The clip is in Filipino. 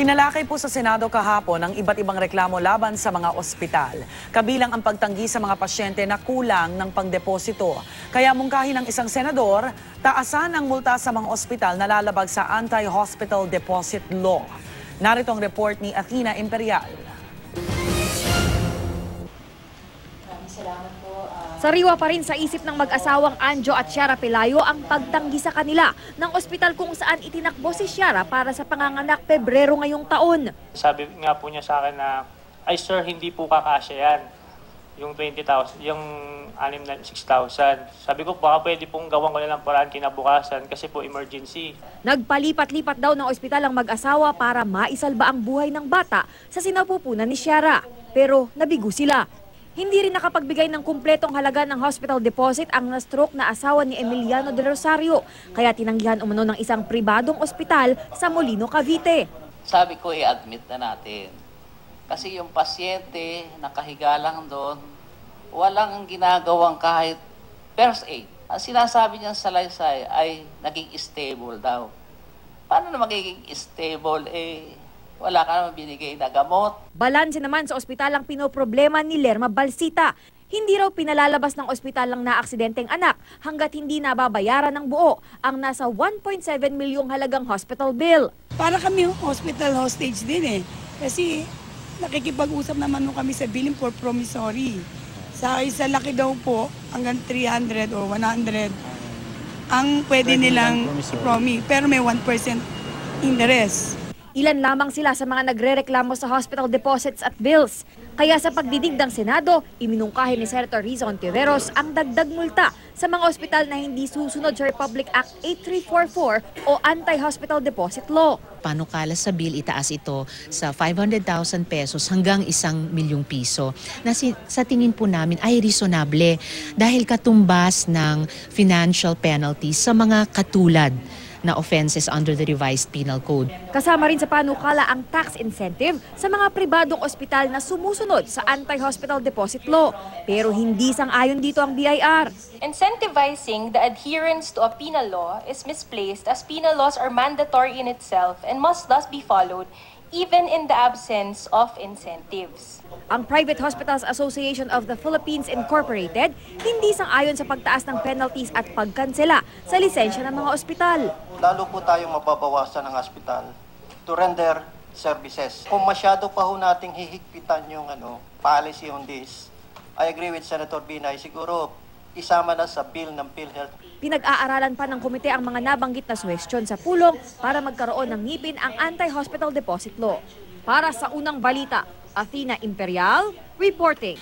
Tinalakay po sa Senado kahapon ang iba't ibang reklamo laban sa mga ospital. Kabilang ang pagtanggi sa mga pasyente na kulang ng pangdeposito. Kaya mungkahin ng isang senador, taasan ang multa sa mga ospital na lalabag sa Anti-Hospital Deposit Law. Narito ang report ni Athena Imperial. Sariwa pa rin sa isip ng mag-asawang Anjo at Shara Pelayo ang pagtanggi sa kanila ng ospital kung saan itinakbo si Shara para sa panganganak Pebrero ngayong taon. Sabi nga po niya sa akin na, ay sir, hindi po kakasya yan. Yung 20,000, yung 6,000. Sabi ko, baka pwede pong gawan ko na lang paraan kinabukasan kasi po emergency. Nagpalipat-lipat daw ng ospital ang mag-asawa para maisalba ang buhay ng bata sa sinapupunan ni Shara. Pero nabigo sila. Hindi rin nakapagbigay ng kumpletong halaga ng hospital deposit ang na-stroke na asawa ni Emiliano de Rosario. Kaya tinanggihan umano ng isang pribadong ospital sa Molino, Cavite. sabi ko i-admit na natin. Kasi yung pasyente, nakahiga lang doon, walang ginagawang kahit first aid. Ang sinasabi niyang salaysay ay naging stable daw. Paano na magiging stable? Eh, wala ka naman binigay na gamot. Balanse naman sa ospital ang pinoproblema ni Lerma Balsita. Hindi raw pinalalabas ng ospital ang naaksidenteng anak hanggat hindi nababayaran ng buo ang nasa 1.7 milyong halagang hospital bill. para kami hospital hostage din eh. Kasi nakikipag-usap naman nung kami sa billing for promissory. Sa isa laki daw po, hanggang 300 o 100, ang pwede nilang promise. Pero may 1% interest. Ilan lamang sila sa mga nagrereklamo sa hospital deposits at bills. Kaya sa pagdidigdang Senado, iminungkahi ni Senator Riza Ontiveros ang dagdag multa sa mga ospital na hindi susunod sa Republic Act 8344 o Anti-Hospital Deposit Law. panukala sa bill itaas ito sa 500,000 pesos hanggang isang milyong piso na si- sa tingin po namin ay reasonable dahil katumbas ng financial penalties sa mga katulad na offenses under the revised penal code. Kasama rin sa panukala ang tax incentive sa mga pribadong ospital na sumusunod sa Anti-Hospital Deposit Law. Pero hindi sang-ayon dito ang BIR. Incentivizing the adherence to a penal law is misplaced as penal laws are mandatory in itself and must thus be followed even in the absence of incentives. Ang Private Hospitals Association of the Philippines Incorporated hindi sang-ayon sa pagtaas ng penalties at pagkansela sa lisensya ng mga ospital. lalo po tayong mababawasan ng hospital to render services. Kung masyado pa ho nating hihigpitan yung ano, policy on this, I agree with Senator Binay, siguro isama na sa bill ng PhilHealth Pinag-aaralan pa ng komite ang mga nabanggit na suwestyon sa pulong para magkaroon ng ngipin ang Anti-Hospital Deposit Law. Para sa unang balita, Athena Imperial, reporting.